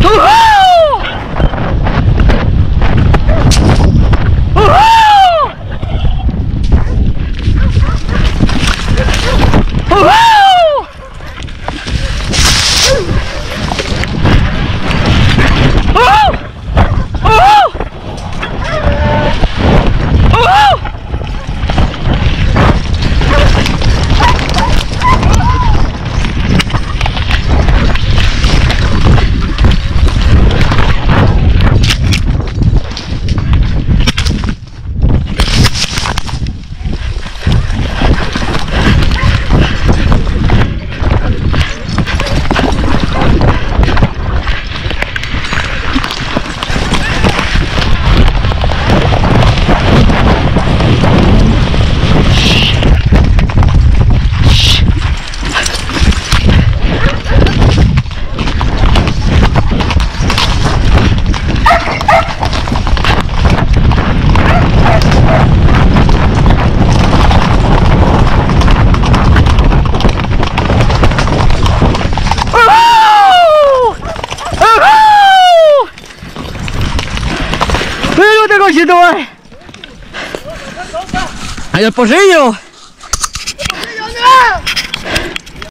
Oh! poquito más. ¡Ahí el pocillo! ¡El no!